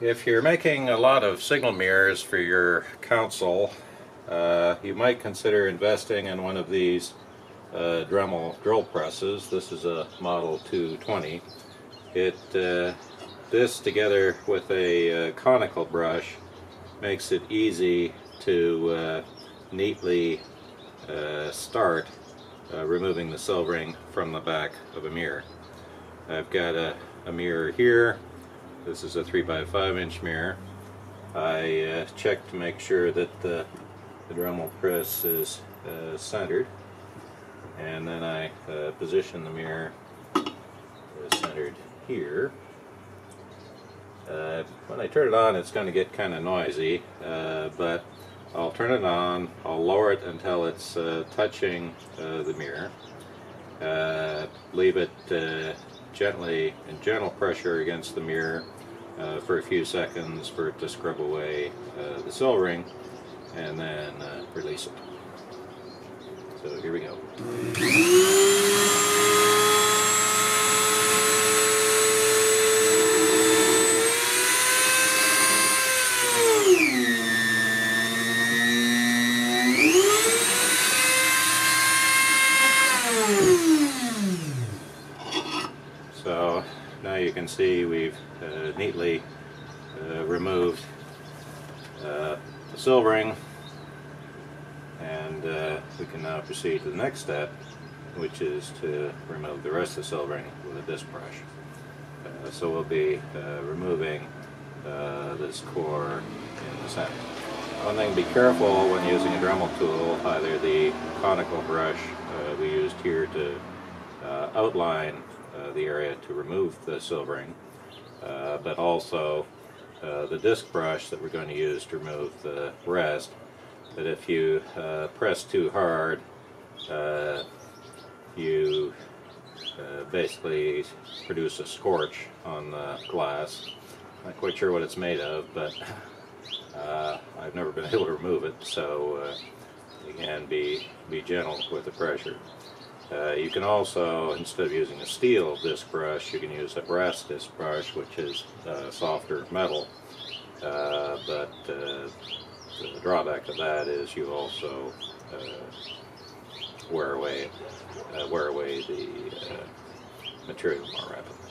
If you're making a lot of signal mirrors for your console, uh, you might consider investing in one of these uh, Dremel drill presses. This is a Model 220. It uh, this together with a uh, conical brush makes it easy to uh, neatly uh, start removing the silvering from the back of a mirror. I've got a, a mirror here this is a 3 by 5 inch mirror. I uh, checked to make sure that the, the Dremel press is uh, centered and then I uh, position the mirror uh, centered here. Uh, when I turn it on it's going to get kind of noisy uh, but I'll turn it on, I'll lower it until it's touching the mirror, leave it gently and gentle pressure against the mirror uh, for a few seconds for it to scrub away uh, the silvering and then uh, release it. So here we go. So now you can see we've uh, neatly uh, removed uh, the silvering and uh, we can now proceed to the next step which is to remove the rest of the silvering with a disc brush. Uh, so we'll be uh, removing this core in the center. One thing, to be careful when using a Dremel tool, either the conical brush we used here to outline uh, the area to remove the silvering, uh, but also uh, the disc brush that we're going to use to remove the rest. But if you press too hard, you basically produce a scorch on the glass. I'm not quite sure what it's made of, but uh, I've never been able to remove it, so uh, again, be, be gentle with the pressure. Uh, you can also, instead of using a steel disc brush, you can use a brass disc brush, which is uh, softer metal. Uh, but uh, the drawback of that is you also uh, wear away wear away the material more rapidly.